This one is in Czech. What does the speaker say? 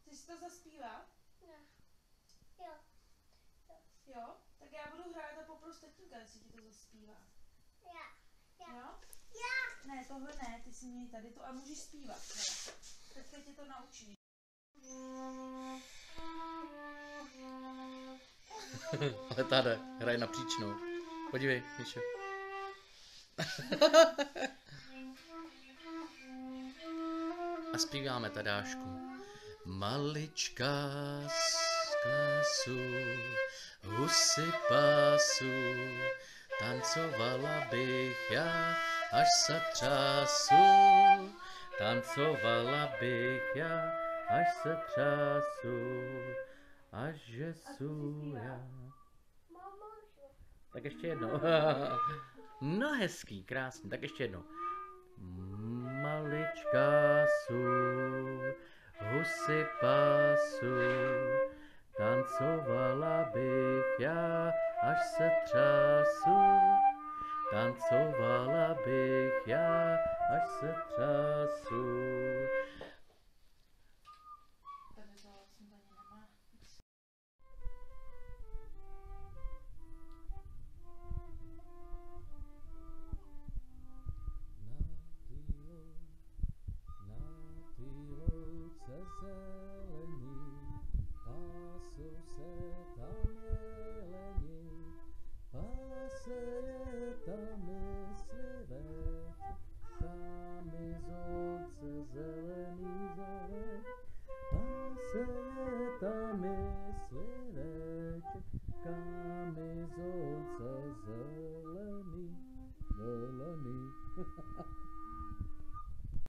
Chceš si to zaspívat? Ne. Jo. Jo? Tak já budu hrát a popros tatínka, jestli ti to zaspívá. Já. Já. Jo? Já. Ne, tohle ne, ty si měj tady to a můžeš zpívat. teda. Teďka tě to naučí. Ale tady, hraje na příčnou. Podívej, Míšo. A zpíváme Tadášku. Malička z klasu, husy pasu, tancovala bych já, až se třásu. Tancovala bych já, až se třásu, až že já. Tak ještě jednou. No hezký, krásný. Tak ještě jednou. Malička sú, husy pasu, tancovala bych já, až se třásu. Tancovala bych já, až se. Tady to nemá. Svetame, sveteček, kamy z olca zelený, zelený.